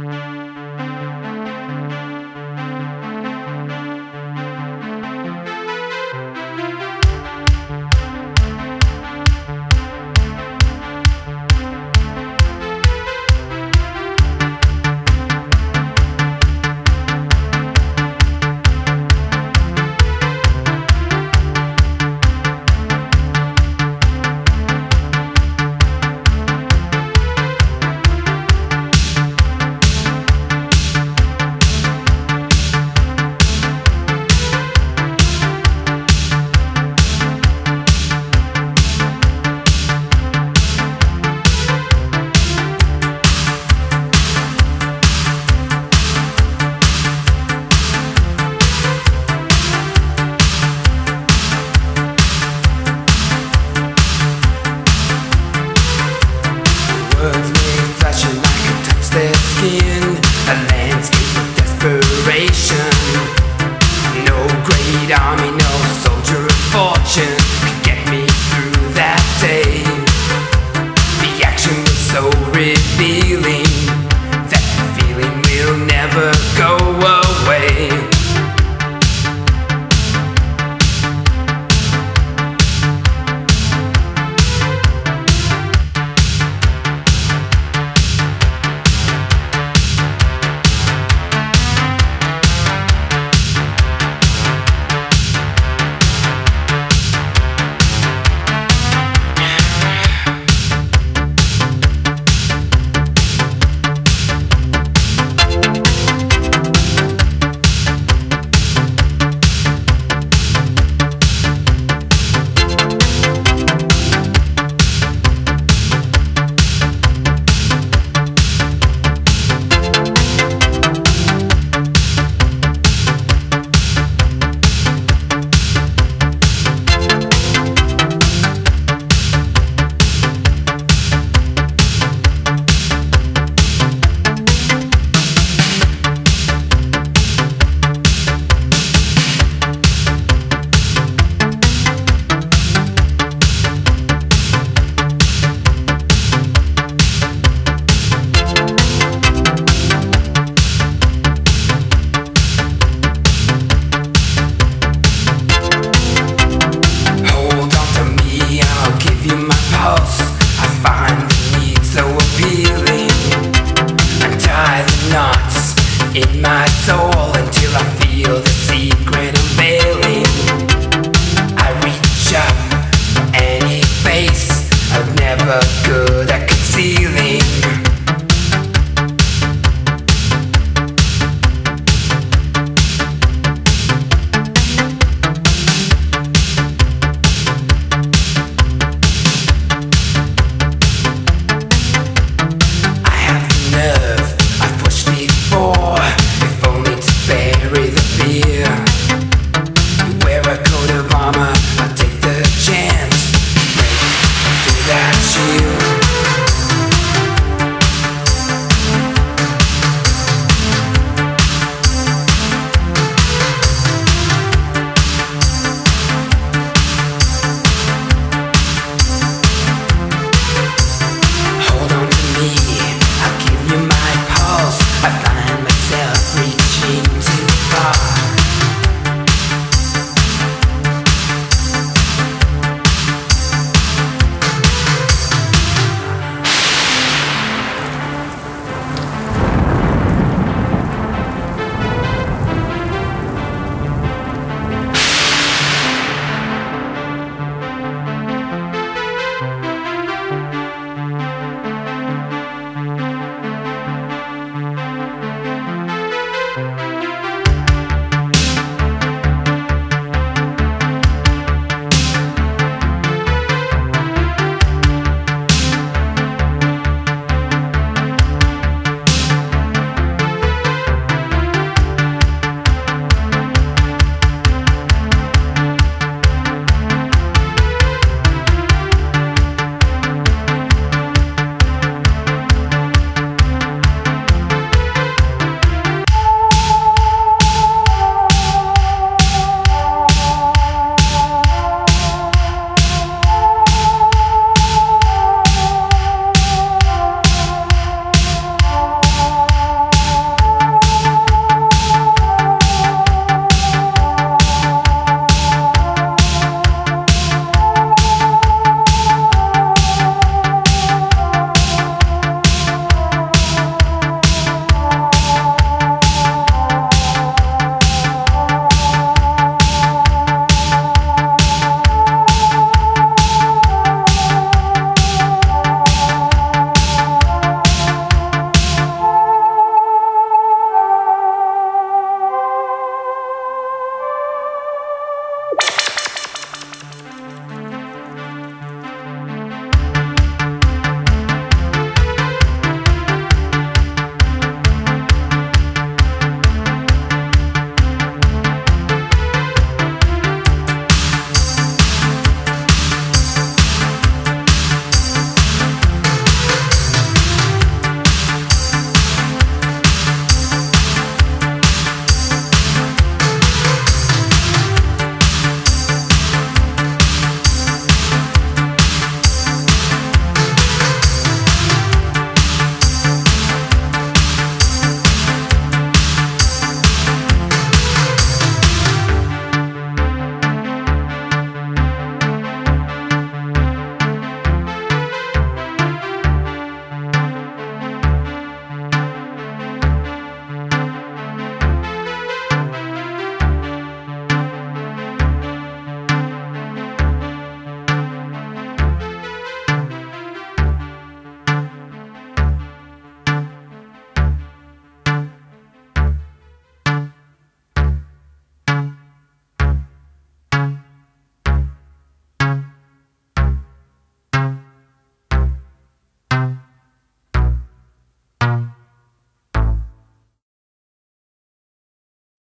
Words